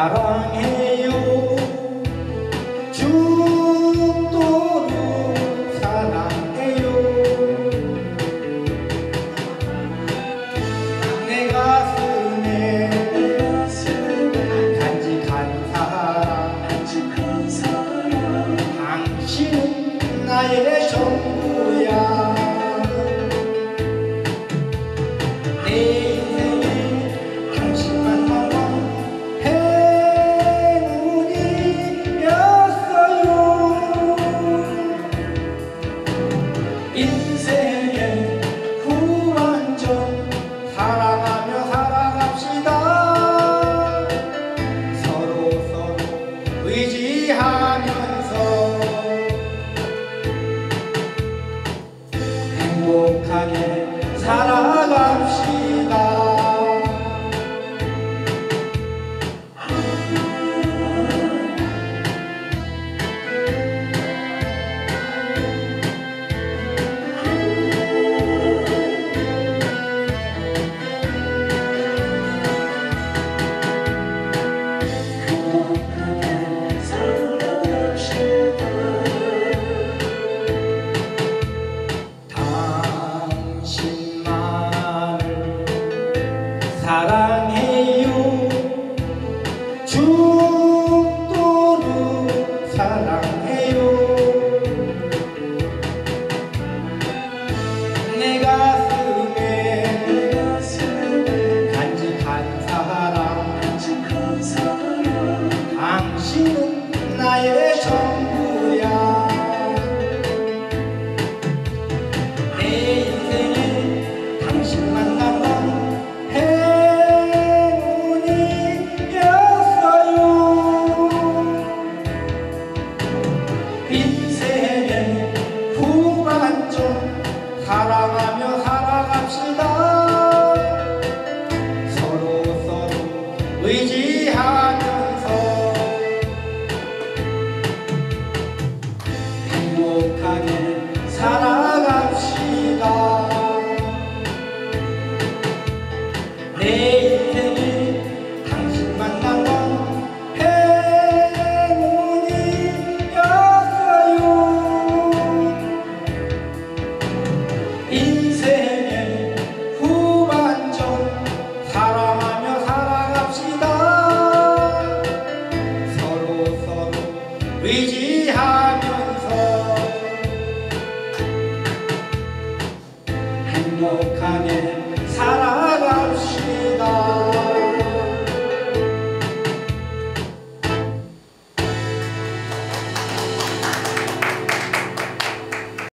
사랑해요. 죽도록 사랑해요. 내 가슴에 간직한 사랑 당신은 나의 전부. 하면서 행복하게 사랑해요. 죽도록 사랑해요. 사랑하며 살아갑시다. 서로 서로 의지하면서 행복하게 의지하면서 행복하게 살아갑시다.